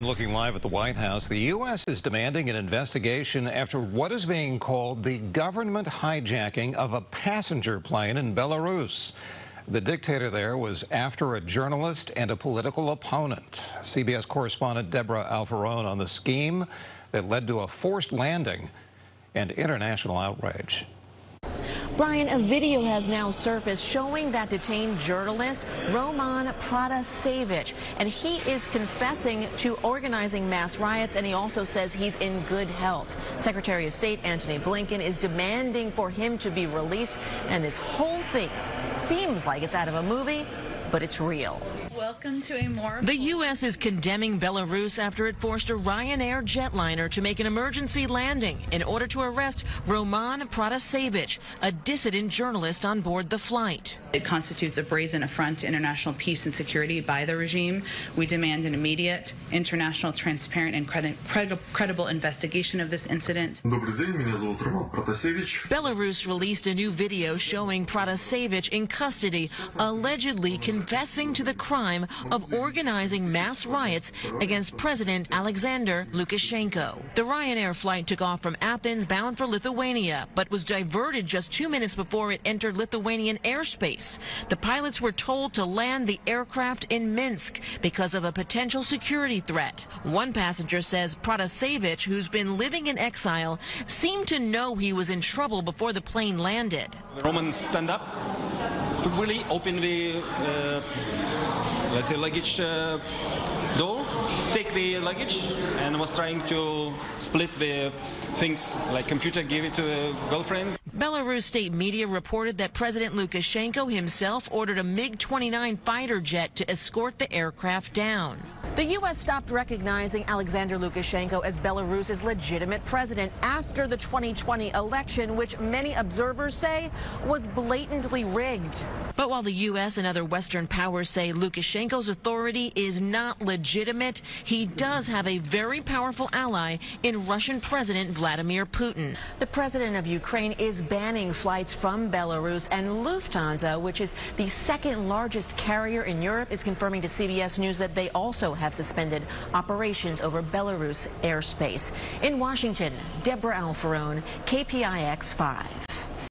Looking live at the White House, the U.S. is demanding an investigation after what is being called the government hijacking of a passenger plane in Belarus. The dictator there was after a journalist and a political opponent. CBS correspondent Debra Alfarone on the scheme that led to a forced landing and international outrage. Brian, a video has now surfaced showing that detained journalist Roman Protasevich, and he is confessing to organizing mass riots, and he also says he's in good health. Secretary of State Antony Blinken is demanding for him to be released, and this whole thing seems like it's out of a movie, but it's real. Welcome to a more. The U.S. is condemning Belarus after it forced a Ryanair jetliner to make an emergency landing in order to arrest Roman Protasevich, a dissident journalist on board the flight. It constitutes a brazen affront to international peace and security by the regime. We demand an immediate, international, transparent, and credi credi credible investigation of this incident. Belarus released a new video showing Protasevich in custody, allegedly confessing to the crime crime of organizing mass riots against President Alexander Lukashenko. The Ryanair flight took off from Athens bound for Lithuania, but was diverted just two minutes before it entered Lithuanian airspace. The pilots were told to land the aircraft in Minsk because of a potential security threat. One passenger says Protasevich, who's been living in exile, seemed to know he was in trouble before the plane landed. Roman stand up, quickly open the uh, let's say luggage uh, door, take the luggage, and was trying to split the things like computer, give it to a girlfriend. Belarus state media reported that President Lukashenko himself ordered a MiG-29 fighter jet to escort the aircraft down. The U.S. stopped recognizing Alexander Lukashenko as Belarus's legitimate president after the 2020 election, which many observers say was blatantly rigged. But while the U.S. and other Western powers say Lukashenko's authority is not legitimate, he does have a very powerful ally in Russian President Vladimir Putin. The president of Ukraine is banning flights from Belarus, and Lufthansa, which is the second largest carrier in Europe, is confirming to CBS News that they also have suspended operations over Belarus airspace. In Washington, Debra Alfarone, KPIX 5.